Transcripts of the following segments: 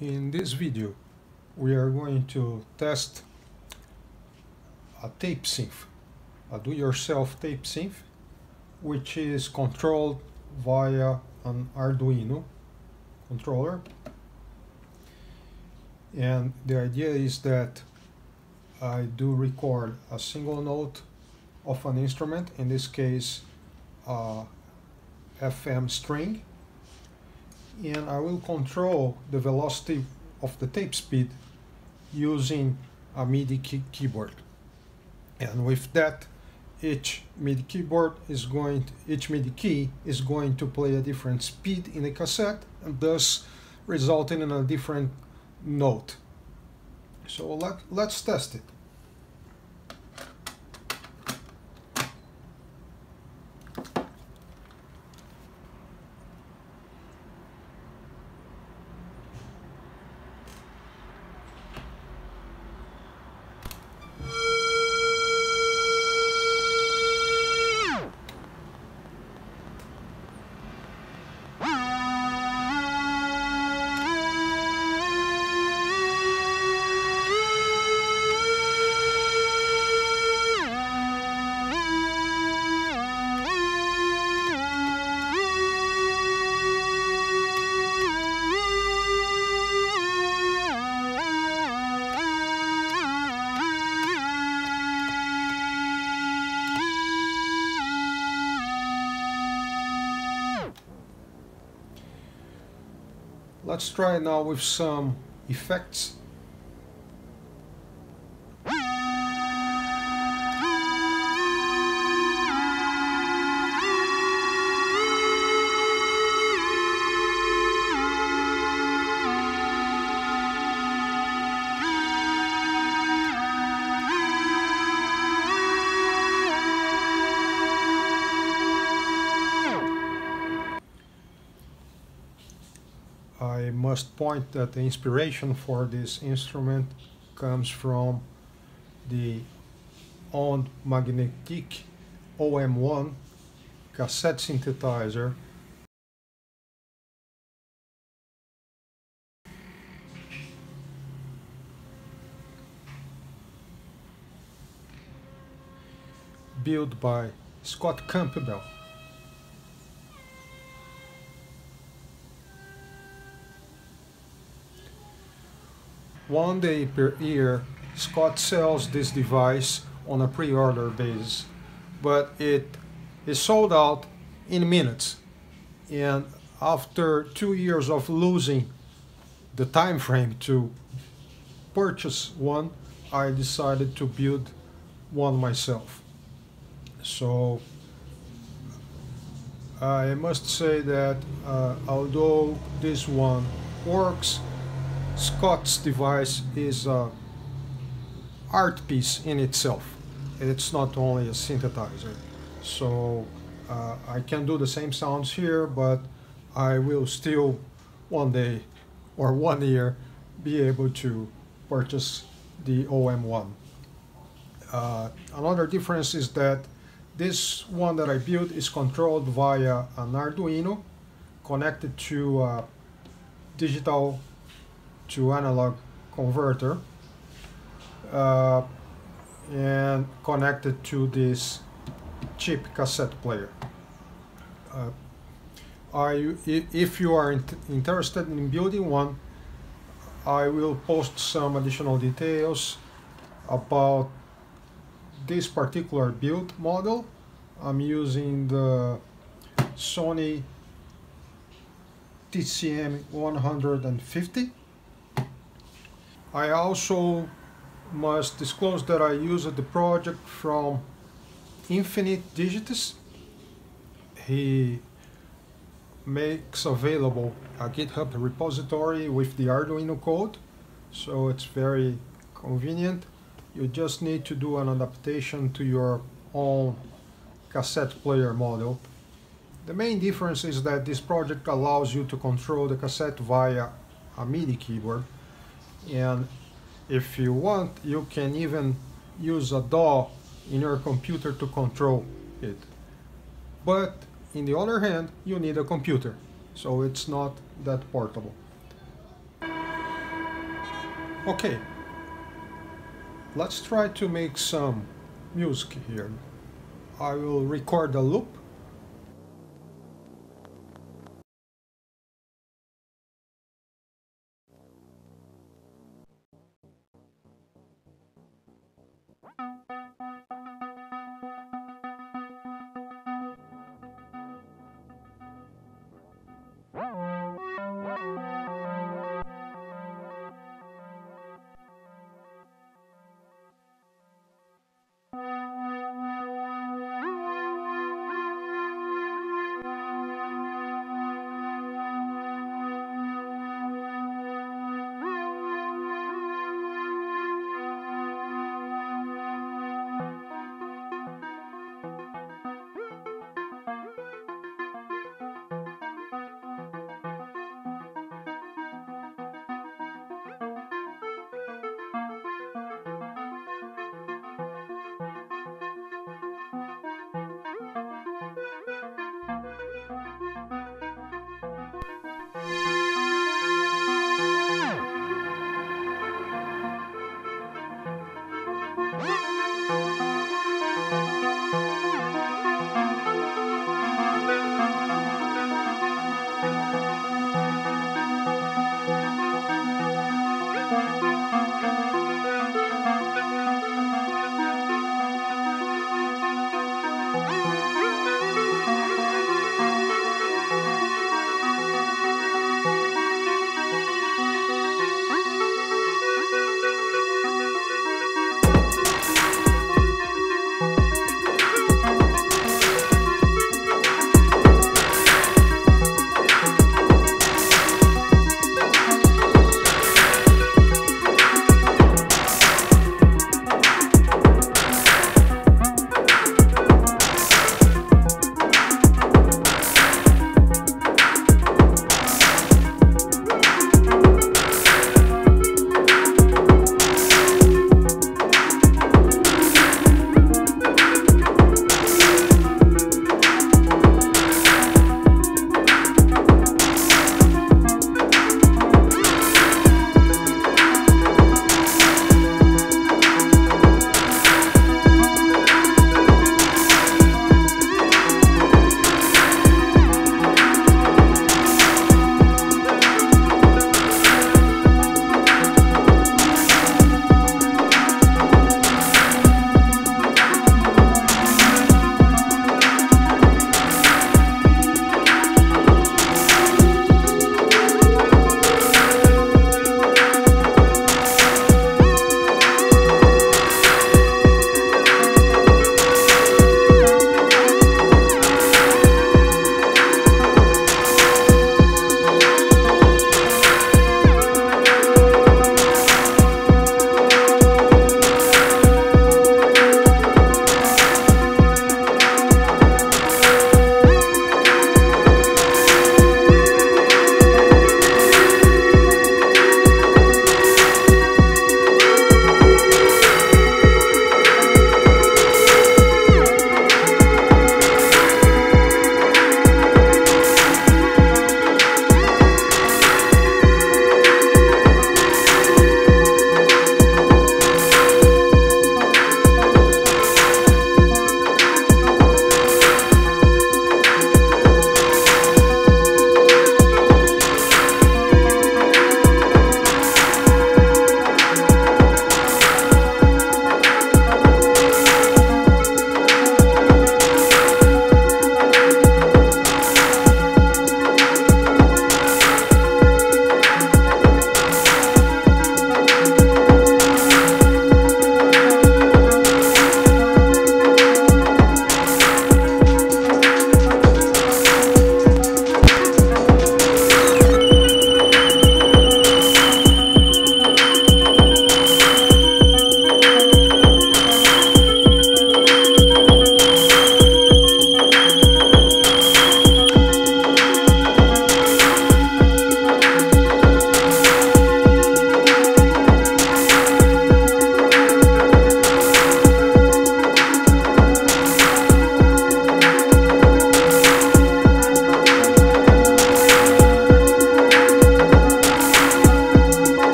In this video we are going to test a tape synth, a do-yourself tape synth which is controlled via an Arduino controller. And the idea is that I do record a single note of an instrument, in this case FM string and I will control the velocity of the tape speed using a MIDI key keyboard. And with that, each MIDI keyboard is going to, each MIDI key is going to play a different speed in the cassette and thus resulting in a different note. So let, let's test it. Let's try now with some effects. I must point that the inspiration for this instrument comes from the Onde Magnetique OM1 cassette synthesizer built by Scott Campbell. One day per year, Scott sells this device on a pre-order basis, but it is sold out in minutes. And after two years of losing the time frame to purchase one, I decided to build one myself. So I must say that uh, although this one works Scott's device is a art piece in itself. It's not only a synthesizer. So uh, I can do the same sounds here, but I will still one day or one year be able to purchase the OM1. Uh, another difference is that this one that I built is controlled via an Arduino connected to a digital to analog converter uh, and connected to this cheap cassette player. Uh, if you are interested in building one, I will post some additional details about this particular build model. I'm using the Sony TCM 150 I also must disclose that I used the project from Infinitedigits. He makes available a GitHub repository with the Arduino code, so it's very convenient. You just need to do an adaptation to your own cassette player model. The main difference is that this project allows you to control the cassette via a MIDI keyboard and if you want you can even use a DAW in your computer to control it. But in the other hand you need a computer so it's not that portable. Okay, let's try to make some music here. I will record a loop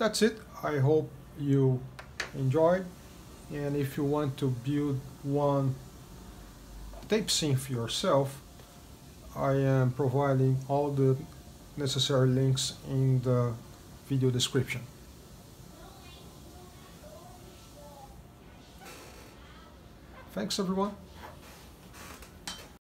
that's it. I hope you enjoyed. And if you want to build one tape synth yourself, I am providing all the necessary links in the video description. Thanks everyone.